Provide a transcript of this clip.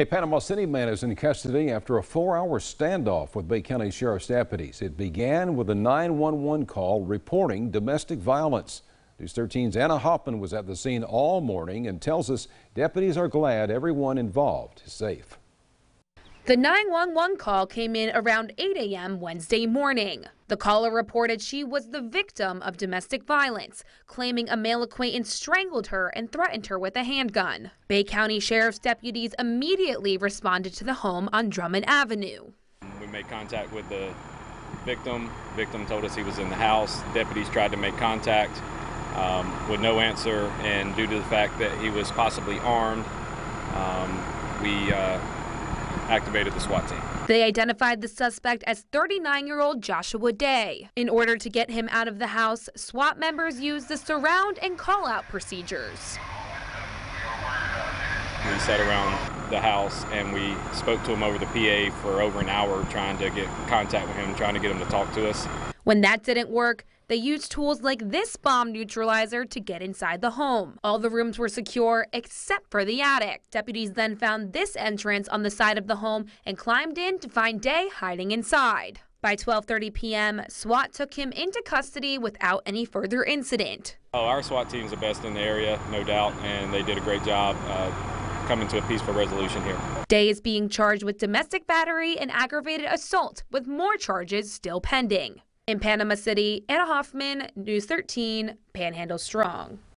A Panama City man is in custody after a four-hour standoff with Bay County Sheriff's deputies. It began with a 911 call reporting domestic violence. News 13's Anna Hoffman was at the scene all morning and tells us deputies are glad everyone involved is safe. The 911 call came in around 8 a.m. Wednesday morning. The caller reported she was the victim of domestic violence, claiming a male acquaintance strangled her and threatened her with a handgun. Bay County Sheriff's deputies immediately responded to the home on Drummond Avenue. We made contact with the victim. Victim told us he was in the house. Deputies tried to make contact um, with no answer, and due to the fact that he was possibly armed, um, we uh, activated the SWAT team. They identified the suspect as 39 year old Joshua Day. In order to get him out of the house, SWAT members used the surround and call out procedures. We sat around the house and we spoke to him over the PA for over an hour trying to get contact with him, trying to get him to talk to us. When that didn't work, they used tools like this bomb neutralizer to get inside the home. All the rooms were secure except for the attic. Deputies then found this entrance on the side of the home and climbed in to find Day hiding inside. By 12:30 p.m., SWAT took him into custody without any further incident. Oh, our SWAT team's the best in the area, no doubt, and they did a great job uh, coming to a peaceful resolution here. Day is being charged with domestic battery and aggravated assault, with more charges still pending. In Panama City, Anna Hoffman, News 13, Panhandle Strong.